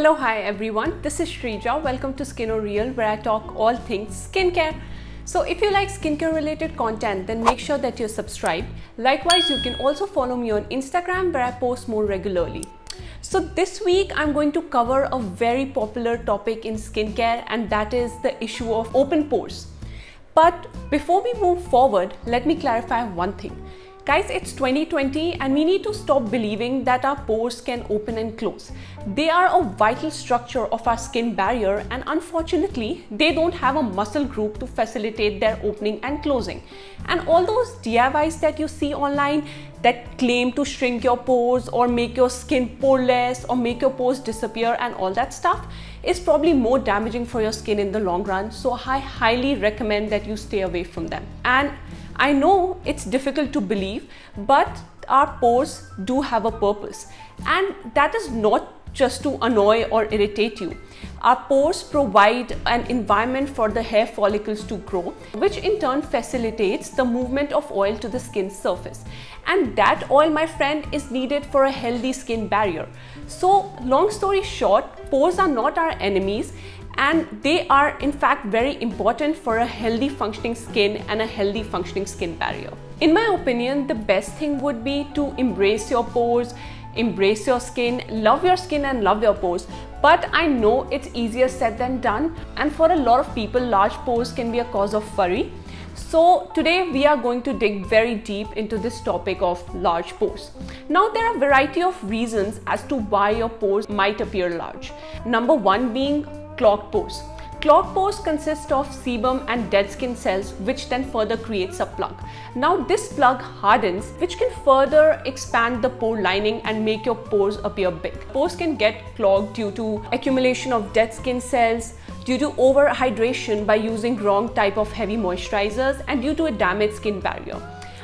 Hello, hi everyone. This is Shrija. Welcome to SkinOreal, where I talk all things skincare. So if you like skincare related content, then make sure that you're subscribed. Likewise, you can also follow me on Instagram where I post more regularly. So this week I'm going to cover a very popular topic in skincare and that is the issue of open pores. But before we move forward, let me clarify one thing. Guys, it's 2020 and we need to stop believing that our pores can open and close. They are a vital structure of our skin barrier and unfortunately, they don't have a muscle group to facilitate their opening and closing. And all those DIYs that you see online that claim to shrink your pores or make your skin poreless or make your pores disappear and all that stuff is probably more damaging for your skin in the long run. So I highly recommend that you stay away from them. And I know it's difficult to believe, but our pores do have a purpose. And that is not just to annoy or irritate you. Our pores provide an environment for the hair follicles to grow, which in turn facilitates the movement of oil to the skin surface. And that oil, my friend, is needed for a healthy skin barrier. So, long story short, pores are not our enemies and they are in fact very important for a healthy functioning skin and a healthy functioning skin barrier. In my opinion, the best thing would be to embrace your pores, embrace your skin, love your skin and love your pores. But I know it's easier said than done and for a lot of people, large pores can be a cause of worry. So today we are going to dig very deep into this topic of large pores. Now there are a variety of reasons as to why your pores might appear large. Number one being clogged pores. Clogged pores consist of sebum and dead skin cells which then further creates a plug. Now this plug hardens which can further expand the pore lining and make your pores appear big. Pores can get clogged due to accumulation of dead skin cells, due to overhydration by using wrong type of heavy moisturizers and due to a damaged skin barrier.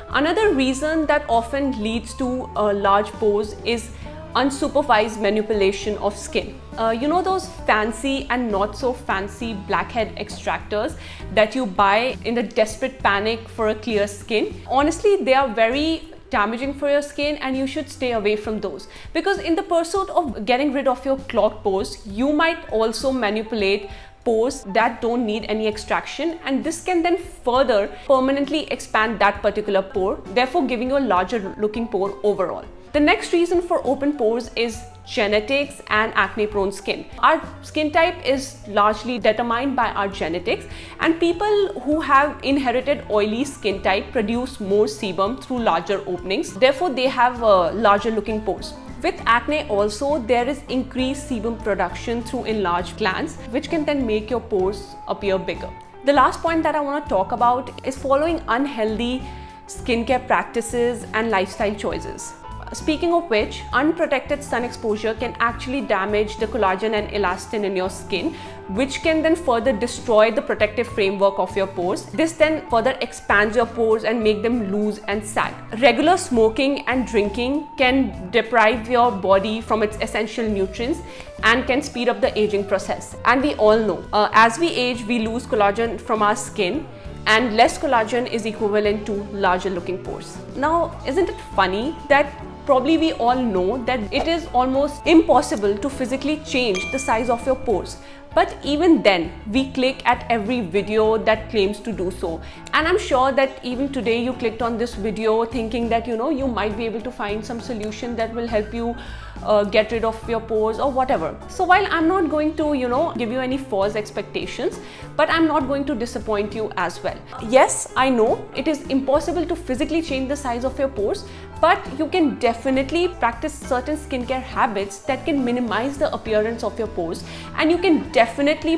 Another reason that often leads to uh, large pores is unsupervised manipulation of skin. Uh, you know those fancy and not so fancy blackhead extractors that you buy in the desperate panic for a clear skin? Honestly, they are very damaging for your skin and you should stay away from those because in the pursuit of getting rid of your clogged pores you might also manipulate pores that don't need any extraction and this can then further permanently expand that particular pore therefore giving you a larger looking pore overall the next reason for open pores is genetics and acne prone skin. Our skin type is largely determined by our genetics and people who have inherited oily skin type produce more sebum through larger openings. Therefore, they have uh, larger looking pores. With acne also, there is increased sebum production through enlarged glands, which can then make your pores appear bigger. The last point that I want to talk about is following unhealthy skincare practices and lifestyle choices. Speaking of which, unprotected sun exposure can actually damage the collagen and elastin in your skin, which can then further destroy the protective framework of your pores. This then further expands your pores and make them loose and sag. Regular smoking and drinking can deprive your body from its essential nutrients and can speed up the aging process. And we all know, uh, as we age, we lose collagen from our skin and less collagen is equivalent to larger looking pores. Now, isn't it funny that probably we all know that it is almost impossible to physically change the size of your pores. But even then, we click at every video that claims to do so. And I'm sure that even today you clicked on this video thinking that, you know, you might be able to find some solution that will help you uh, get rid of your pores or whatever. So while I'm not going to, you know, give you any false expectations, but I'm not going to disappoint you as well. Yes, I know it is impossible to physically change the size of your pores, but you can definitely practice certain skincare habits that can minimize the appearance of your pores and you can definitely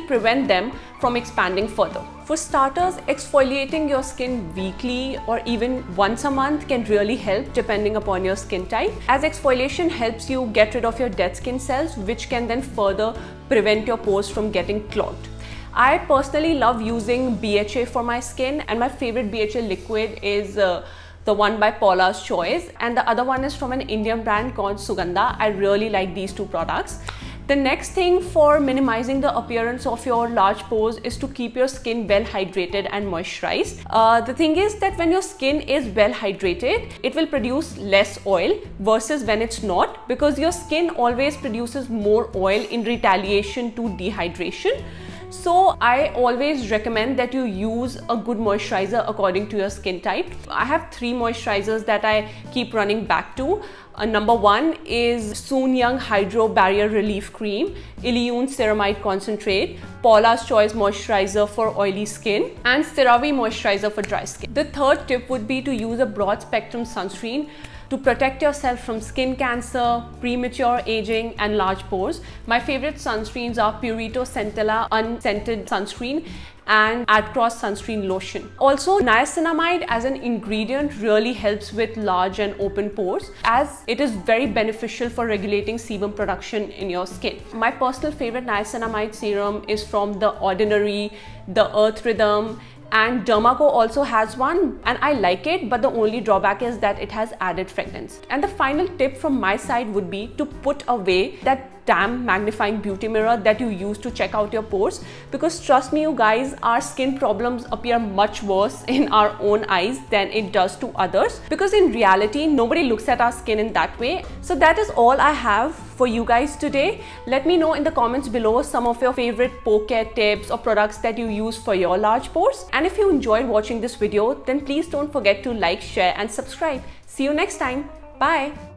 prevent them from expanding further. For starters, exfoliating your skin weekly or even once a month can really help depending upon your skin type as exfoliation helps you get rid of your dead skin cells which can then further prevent your pores from getting clogged. I personally love using BHA for my skin and my favorite BHA liquid is uh, the one by Paula's Choice and the other one is from an Indian brand called Suganda. I really like these two products. The next thing for minimizing the appearance of your large pores is to keep your skin well hydrated and moisturized. Uh, the thing is that when your skin is well hydrated, it will produce less oil versus when it's not because your skin always produces more oil in retaliation to dehydration. So I always recommend that you use a good moisturizer according to your skin type. I have three moisturizers that I keep running back to. Uh, number one is Soon Jung Hydro Barrier Relief Cream, Illiyoon Ceramide Concentrate, Paula's Choice Moisturizer for oily skin, and CeraVe Moisturizer for dry skin. The third tip would be to use a broad spectrum sunscreen to protect yourself from skin cancer, premature aging and large pores. My favorite sunscreens are Purito Centella Unscented Sunscreen and Adcross Sunscreen Lotion. Also, niacinamide as an ingredient really helps with large and open pores as it is very beneficial for regulating sebum production in your skin. My personal favorite niacinamide serum is from The Ordinary, The Earth Rhythm and Dermaco also has one and I like it but the only drawback is that it has added fragrance. And the final tip from my side would be to put away that damn magnifying beauty mirror that you use to check out your pores because trust me you guys our skin problems appear much worse in our own eyes than it does to others because in reality nobody looks at our skin in that way so that is all I have for you guys today. Let me know in the comments below some of your favorite pore care tips or products that you use for your large pores. And if you enjoyed watching this video then please don't forget to like share and subscribe. See you next time. Bye